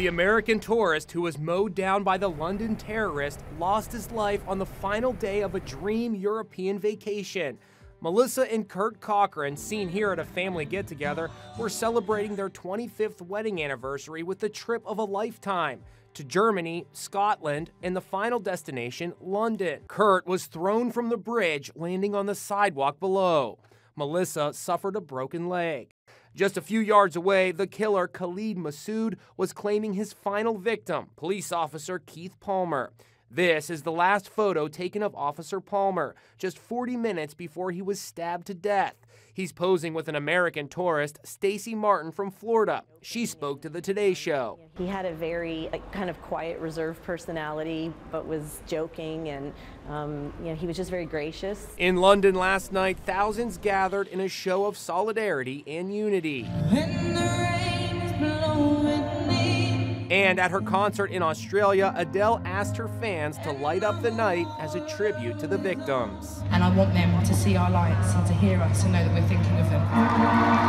The American tourist who was mowed down by the London terrorist lost his life on the final day of a dream European vacation. Melissa and Kurt Cochran, seen here at a family get together, were celebrating their 25th wedding anniversary with the trip of a lifetime to Germany, Scotland, and the final destination, London. Kurt was thrown from the bridge, landing on the sidewalk below. Melissa suffered a broken leg. Just a few yards away, the killer, Khalid Masood, was claiming his final victim, police officer Keith Palmer. This is the last photo taken of Officer Palmer, just 40 minutes before he was stabbed to death. He's posing with an American tourist, Staci Martin from Florida. She spoke to the Today Show. He had a very like, kind of quiet, reserved personality, but was joking, and um, you know, he was just very gracious. In London last night, thousands gathered in a show of solidarity and unity. And at her concert in Australia, Adele asked her fans to light up the night as a tribute to the victims. And I want them to see our lights and to hear us and know that we're thinking of them.